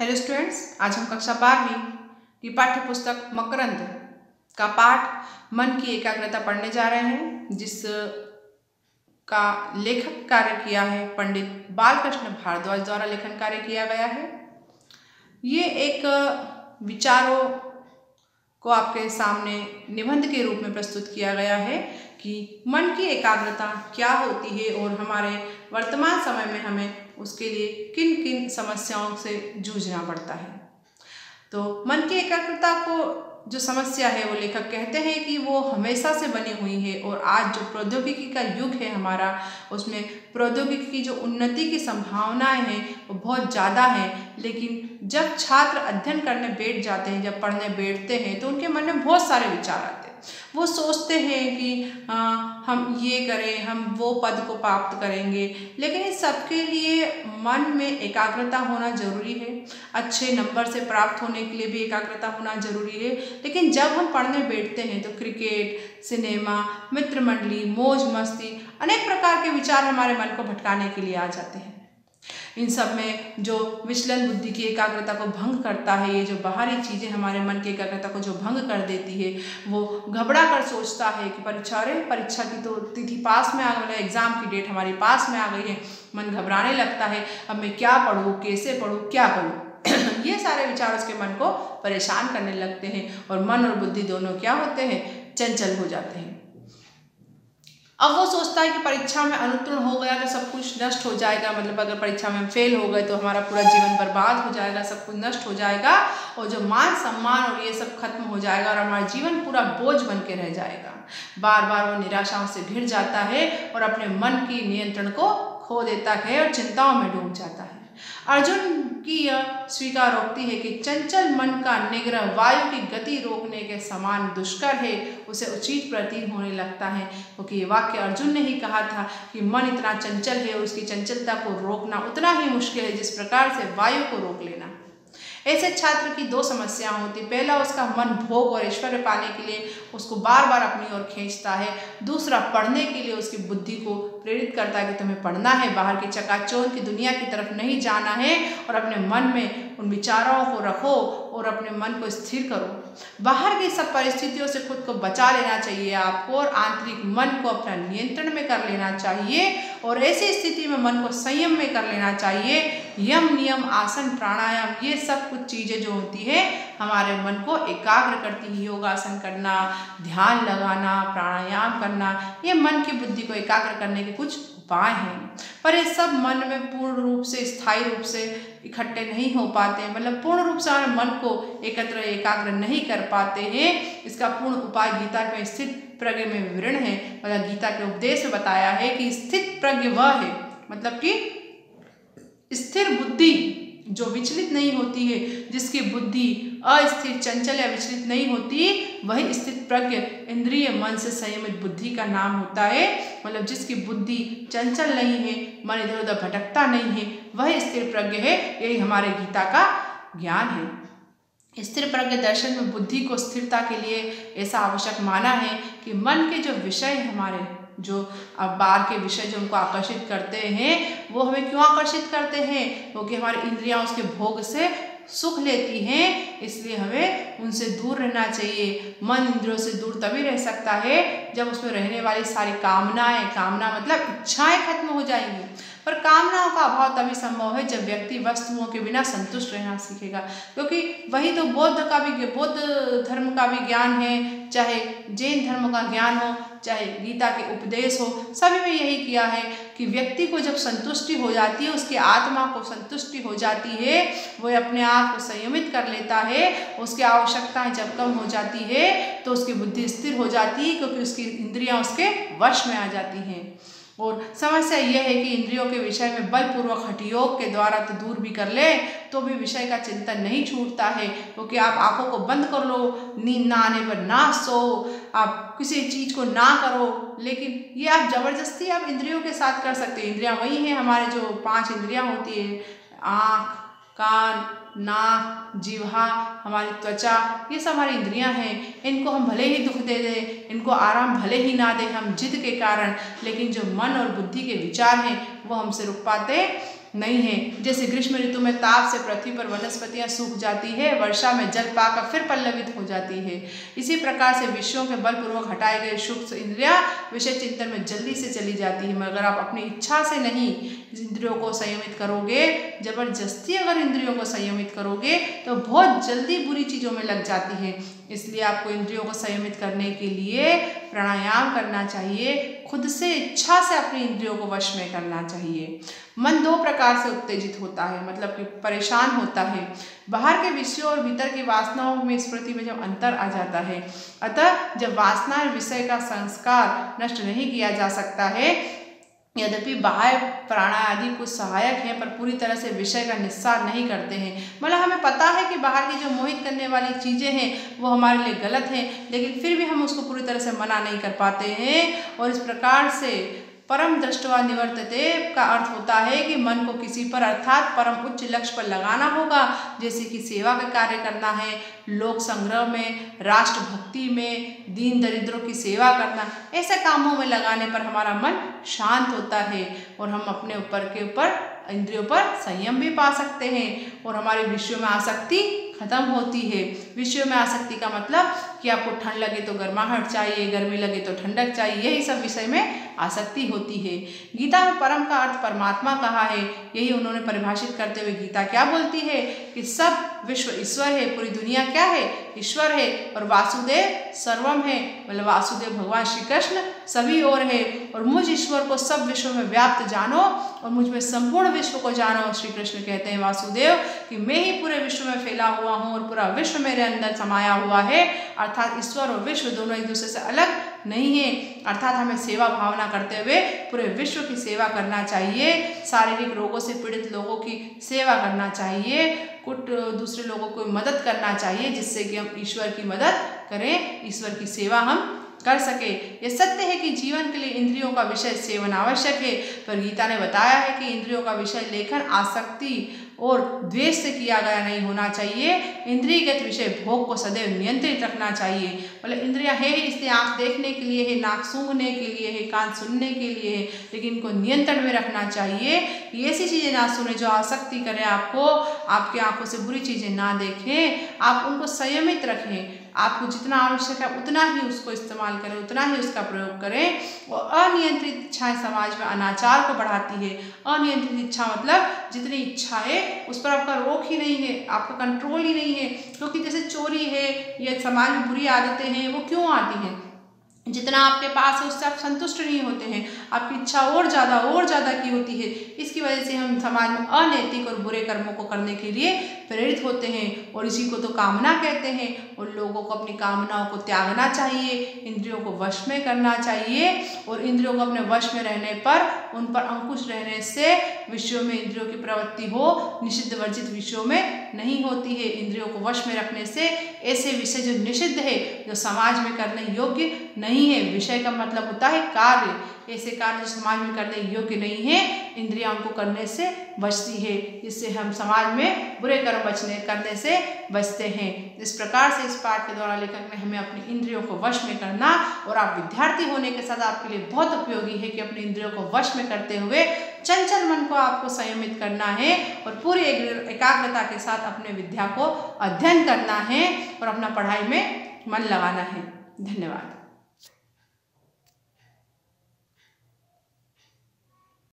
Hello students आज हम कक्षा बारहवीं की पाठ्य पुस्तक मकरंद का पाठ मन की एकाग्रता पढ़ने जा रहे हैं, जिस, का लेखक कार्य किया है पंडित बालकृष्ण भारद्वाज द्वारा लेखन कार्य किया गया है। ये एक विचारों को आपके सामने निबंध के रूप में प्रस्तुत किया गया है कि मन की एकाग्रता क्या होती है और हमारे वर्तमान समय में हमें उसके लिए किन किन समस्याओं से जूझना पड़ता है। तो मन की एकाग्रता को जो समस्या है, वो लेखक कहते हैं कि वो हमेशा से बनी हुई है और आज जो प्रौद्योगिकी का युग है हमारा, उसमें प्रौद्योगिकी की जो उन्नति की संभावनाएँ हैं, वो बहुत ज़्यादा हैं। लेकिन जब छात्र अध्ययन करने बैठ जाते हैं जब पढ़ने बैठते हैं तो उनके मन में बहुत सारे विचार आते हैं। वो सोचते हैं कि आ, हम ये करें हम वो पद को प्राप्त करेंगे। लेकिन इस सबके लिए मन में एकाग्रता होना ज़रूरी है। अच्छे नंबर से प्राप्त होने के लिए भी एकाग्रता होना ज़रूरी है। लेकिन जब हम पढ़ने बैठते हैं तो क्रिकेट सिनेमा मित्र मंडली मौज मस्ती अनेक प्रकार के विचार हमारे मन को भटकाने के लिए आ जाते हैं। इन सब में जो विचलन बुद्धि की एकाग्रता को भंग करता है, ये जो बाहरी चीज़ें हमारे मन की एकाग्रता को जो भंग कर देती है, वो घबरा कर सोचता है कि परीक्षा, अरे परीक्षा की तो तिथि पास में आ गई एग्ज़ाम की डेट हमारी पास में आ गई है। मन घबराने लगता है, अब मैं क्या पढ़ूँ, कैसे पढ़ूँ, क्या करूँ? ये सारे विचार उसके मन को परेशान करने लगते हैं और मन और बुद्धि दोनों क्या होते हैं? चंचल हो जाते हैं। अब वो सोचता है कि परीक्षा में अनुत्तीर्ण हो गया तो सब कुछ नष्ट हो जाएगा। मतलब अगर परीक्षा में फेल हो गए तो हमारा पूरा जीवन बर्बाद हो जाएगा, सब कुछ नष्ट हो जाएगा और जो मान सम्मान और ये सब खत्म हो जाएगा और हमारा जीवन पूरा बोझ बन के रह जाएगा। बार बार वो निराशाओं से घिर जाता है और अपने मन की नियंत्रण को खो देता है और चिंताओं में डूब जाता है। अर्जुन की यह स्वीकारोक्ति है कि चंचल मन का निग्रह वायु की गति रोकने के समान दुष्कर है, उसे उचित प्रतीत होने लगता है। क्योंकि ये वाक्य अर्जुन ने ही कहा था कि मन इतना चंचल है, उसकी चंचलता को रोकना उतना ही मुश्किल है, जिस प्रकार से वायु को रोक लेना। ऐसे छात्र की दो समस्याएँ होती पहला, उसका मन भोग और ऐश्वर्य पाने के लिए उसको बार बार अपनी ओर खींचता है। दूसरा, पढ़ने के लिए उसकी बुद्धि को प्रेरित करता है कि तुम्हें पढ़ना है, बाहर की चकाचौंध की दुनिया की तरफ़ नहीं जाना है और अपने मन में उन विचारों को रखो और अपने मन को स्थिर करो। बाहर की सब परिस्थितियों से खुद को बचा लेना चाहिए आपको और आंतरिक मन को अपना नियंत्रण में कर लेना चाहिए और ऐसी स्थिति में मन को संयम में कर लेना चाहिए। यम, नियम, आसन, प्राणायाम, ये सब कुछ चीज़ें जो होती है हमारे मन को एकाग्र करती है, योगासन करना, ध्यान लगाना, प्राणायाम करना, ये मन की बुद्धि को एकाग्र करने के कुछ उपाय हैं। पर ये सब मन में पूर्ण रूप से, स्थायी रूप से इकट्ठे नहीं हो पाते मतलब पूर्ण रूप से हमारे मन को एकत्र, एकाग्र नहीं कर पाते हैं। इसका पूर्ण उपाय गीता में स्थित प्रज्ञ में विवरण है। मतलब गीता के उपदेश में बताया है कि स्थित प्रज्ञ वह है। मतलब कि स्थिर बुद्धि जो विचलित नहीं होती है, जिसकी बुद्धि अस्थिर, चंचल या विचलित नहीं होती, वही स्थित प्रज्ञ इंद्रिय मन से संयमित बुद्धि का नाम होता है। मतलब जिसकी बुद्धि चंचल नहीं है, मन इधर उधर भटकता नहीं है, वही स्थिर प्रज्ञ है, यही हमारे गीता का ज्ञान है। स्थिर प्रज्ञ दर्शन में बुद्धि को स्थिरता के लिए ऐसा आवश्यक माना है कि मन के जो विषय हमारे जो बाहर के विषय जो उनको आकर्षित करते हैं, वो हमें क्यों आकर्षित करते हैं? क्योंकि हमारी इंद्रियाँ उसके भोग से सुख लेती हैं, इसलिए हमें उनसे दूर रहना चाहिए। मन इंद्रियों से दूर तभी रह सकता है जब उसमें रहने वाली सारी कामनाएँ, कामना मतलब इच्छाएँ खत्म हो जाएँगी। पर कामनाओं का अभाव तभी संभव है जब व्यक्ति वस्तुओं के बिना संतुष्ट रहना सीखेगा। क्योंकि वही तो बौद्ध का भी, बौद्ध धर्म का भी ज्ञान है, चाहे जैन धर्म का ज्ञान हो चाहे गीता के उपदेश हो, सभी में यही किया है कि व्यक्ति को जब संतुष्टि हो जाती है, उसकी आत्मा को संतुष्टि हो जाती है वह अपने आप को संयमित कर लेता है, उसकी आवश्यकताएँ जब कम हो जाती है तो उसकी बुद्धि स्थिर हो जाती है, क्योंकि उसकी इंद्रियाँ उसके वश में आ जाती हैं। और समस्या यह है कि इंद्रियों के विषय में बलपूर्वक हठयोग के द्वारा तो दूर भी कर ले तो भी विषय का चिंतन नहीं छूटता है। क्योंकि तो आप आँखों को बंद कर लो, नींद ना आने पर ना सो, आप किसी चीज़ को ना करो। लेकिन ये आप ज़बरदस्ती आप इंद्रियों के साथ कर सकते हैं। इंद्रियाँ वही हैं, हमारे जो पाँच इंद्रियाँ होती है, आँख कान, नाक जीवा हमारी त्वचा, ये सब हमारी इंद्रियाँ हैं। इनको हम भले ही दुख दे दें, इनको आराम भले ही ना दें, हम जिद के कारण, लेकिन जो मन और बुद्धि के विचार हैं, वो हमसे रुक पाते नहीं है। जैसे ग्रीष्म ऋतु में ताप से पृथ्वी पर वनस्पतियाँ सूख जाती है, वर्षा में जल पाकर फिर पल्लवित हो जाती है। इसी प्रकार से विषयों के बलपूर्वक हटाए गए सूक्ष्म इंद्रिया विषय चिंतन में जल्दी से चली जाती है। मगर आप अपनी इच्छा से नहीं इंद्रियों को संयमित करोगे, ज़बरदस्ती अगर इंद्रियों को संयमित करोगे तो बहुत जल्दी बुरी चीज़ों में लग जाती है। इसलिए आपको इंद्रियों को संयमित करने के लिए प्राणायाम करना चाहिए। खुद से इच्छा से अपनी इंद्रियों को वश में करना चाहिए। मन दो प्रकार से उत्तेजित होता है मतलब कि परेशान होता है। बाहर के विषयों और भीतर की वासनाओं में स्मृति में जब अंतर आ जाता है, अतः जब वासना विषय का संस्कार नष्ट नहीं किया जा सकता है यद्यपि बाह्य प्राणायादि कुछ सहायक हैं, पर पूरी तरह से विषय का निस्सार नहीं करते हैं। मतलब हमें पता है कि बाहर की जो मोहित करने वाली चीज़ें हैं, वो हमारे लिए गलत हैं, लेकिन फिर भी हम उसको पूरी तरह से मना नहीं कर पाते हैं और इस प्रकार से परम दृष्टवा निवर्तते का अर्थ होता है कि मन को किसी पर अर्थात परम उच्च लक्ष्य पर लगाना होगा, जैसे कि सेवा का कार्य करना है, लोक संग्रह में राष्ट्र भक्ति में, दीन दरिद्रों की सेवा करना, ऐसे कामों में लगाने पर हमारा मन शांत होता है और हम अपने ऊपर के ऊपर, इंद्रियों पर संयम भी पा सकते हैं और हमारे विषयों में आसक्ति खत्म होती है। विषयों में आसक्ति का मतलब कि आपको ठंड लगे तो गर्माहट चाहिए, गर्मी लगे तो ठंडक चाहिए, यही सब विषय में आसक्ति होती है। गीता में परम का अर्थ परमात्मा कहा है, यही उन्होंने परिभाषित करते हुए गीता क्या बोलती है? कि सब विश्व ईश्वर है, पूरी दुनिया क्या है? ईश्वर है और वासुदेव सर्वम है। मतलब वासुदेव भगवान श्री कृष्ण सभी और है और मुझ ईश्वर को सब विश्व में व्याप्त जानो और मुझमें संपूर्ण विश्व को जानो। श्री कृष्ण कहते हैं, वासुदेव, कि मैं ही पूरे विश्व में फैला हुआ हूँ और पूरा विश्व मेरे अंदर समाया हुआ है। अर्थात ईश्वर और विश्व दोनों एक दूसरे से अलग नहीं है। अर्थात हमें सेवा भावना करते हुए पूरे विश्व की सेवा करना चाहिए, शारीरिक रोगों से पीड़ित लोगों की सेवा करना चाहिए कुछ दूसरे लोगों को मदद करना चाहिए, जिससे कि हम ईश्वर की मदद करें, ईश्वर की सेवा हम कर सके। ये सत्य है कि जीवन के लिए इंद्रियों का विषय सेवन आवश्यक है, पर गीता ने बताया है कि इंद्रियों का विषय लेखन आसक्ति और द्वेष से किया गया नहीं होना चाहिए। इंद्रियगत विषय भोग को सदैव नियंत्रित रखना चाहिए। मतलब इंद्रियाँ है इसलिए आँख देखने के लिए है, नाक सूंघने के लिए है, कान सुनने के लिए है, लेकिन इनको नियंत्रण में रखना चाहिए। ऐसी चीज़ें ना सुने जो आसक्ति करें आपको। आपकी आँखों से बुरी चीज़ें ना देखें। आप उनको संयमित रखें। आपको जितना आवश्यक है, उतना ही उसको इस्तेमाल करें, उतना ही उसका प्रयोग करें। और अनियंत्रित इच्छाएँ समाज में अनाचार को बढ़ाती है। अनियंत्रित इच्छा मतलब जितनी इच्छा है उस पर आपका रोक ही नहीं है, आपका कंट्रोल ही नहीं है। क्योंकि जैसे चोरी है, या समाज में बुरी आदतें हैं, वो क्यों आती हैं? जितना आपके पास है उससे आप संतुष्ट नहीं होते हैं। आपकी इच्छा और ज़्यादा और ज़्यादा की होती है। इसकी वजह से हम समाज में अनैतिक और बुरे कर्मों को करने के लिए प्रेरित होते हैं और इसी को तो कामना कहते हैं। और लोगों को अपनी कामनाओं को त्यागना चाहिए, इंद्रियों को वश में करना चाहिए और इंद्रियों को अपने वश में रहने पर, उन पर अंकुश रहने से विषयों में इंद्रियों की प्रवृत्ति हो, निषिद्ध वर्जित विषयों में नहीं होती है। इंद्रियों को वश में रखने से ऐसे विषय जो निषिद्ध है, जो समाज में करने योग्य नहीं है, विषय का मतलब होता है कार्य। ऐसे कार्य जो समाज में करने योग्य नहीं है इंद्रिया उनको करने से बचती है। इससे हम समाज में बुरे कर्म बचने, करने से बचते हैं। इस प्रकार से इस पाठ के द्वारा लेखक ने हमें अपनी इंद्रियों को वश में करना और आप विद्यार्थी होने के साथ आपके लिए बहुत उपयोगी है कि अपनी इंद्रियों को वश में करते हुए चंचल मन को आपको संयमित करना है और पूरी एकाग्रता के साथ अपने विद्या को अध्ययन करना है और अपना पढ़ाई में मन लगाना है। धन्यवाद।